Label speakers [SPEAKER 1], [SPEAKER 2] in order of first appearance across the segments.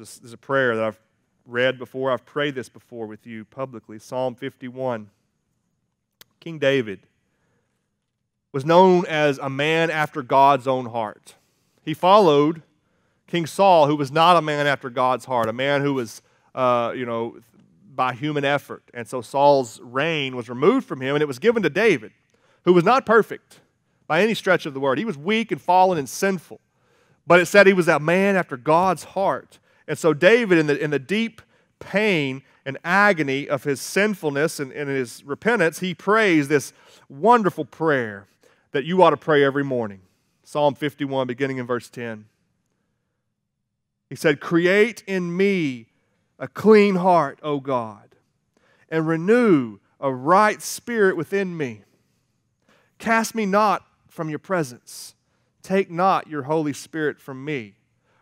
[SPEAKER 1] This is a prayer that I've read before. I've prayed this before with you publicly. Psalm 51. King David was known as a man after God's own heart. He followed King Saul, who was not a man after God's heart, a man who was, uh, you know, by human effort. And so Saul's reign was removed from him, and it was given to David, who was not perfect by any stretch of the word. He was weak and fallen and sinful. But it said he was a man after God's heart. And so David, in the, in the deep pain and agony of his sinfulness and, and his repentance, he prays this wonderful prayer that you ought to pray every morning. Psalm 51, beginning in verse 10. He said, Create in me a clean heart, O God, and renew a right spirit within me. Cast me not from your presence. Take not your Holy Spirit from me.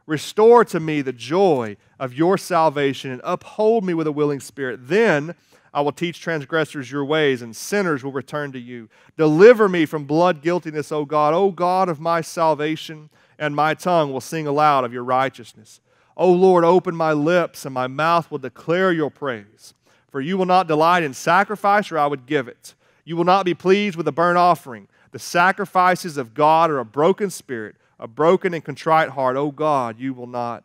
[SPEAKER 1] Restore to me the joy of your salvation and uphold me with a willing spirit. Then I will teach transgressors your ways, and sinners will return to you. Deliver me from blood guiltiness, O God, O God of my salvation, and my tongue will sing aloud of your righteousness. O Lord, open my lips, and my mouth will declare your praise. For you will not delight in sacrifice, or I would give it. You will not be pleased with a burnt offering. The sacrifices of God are a broken spirit, a broken and contrite heart. O God, you will not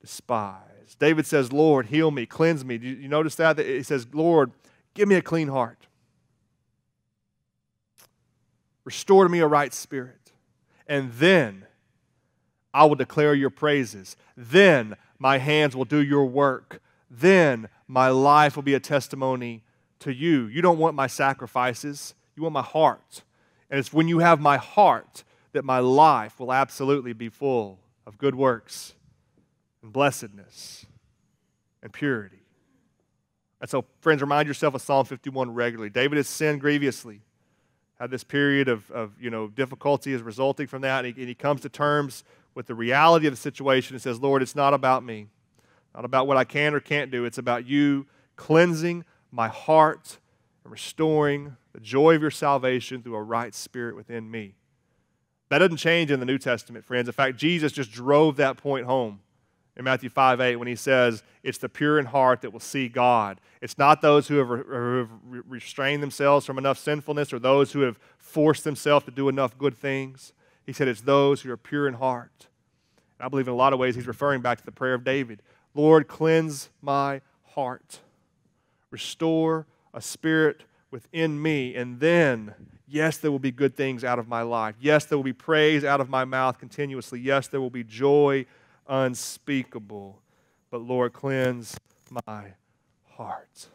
[SPEAKER 1] despise. David says, Lord, heal me, cleanse me. Do you notice that? He says, Lord, give me a clean heart. Restore to me a right spirit. And then I will declare your praises. Then my hands will do your work. Then my life will be a testimony to you. You don't want my sacrifices, you want my heart. And it's when you have my heart that my life will absolutely be full of good works and blessedness and purity. And so, friends, remind yourself of Psalm 51 regularly. David has sinned grievously, had this period of, of you know, difficulty is resulting from that, and he, and he comes to terms with the reality of the situation and says, Lord, it's not about me, not about what I can or can't do. It's about you cleansing my heart and restoring the joy of your salvation through a right spirit within me. That doesn't change in the New Testament, friends. In fact, Jesus just drove that point home in Matthew 5 8 when he says, It's the pure in heart that will see God. It's not those who have, who have restrained themselves from enough sinfulness or those who have forced themselves to do enough good things. He said, It's those who are pure in heart. And I believe in a lot of ways he's referring back to the prayer of David Lord, cleanse my heart, restore a spirit within me, and then, yes, there will be good things out of my life. Yes, there will be praise out of my mouth continuously. Yes, there will be joy unspeakable. But Lord, cleanse my heart.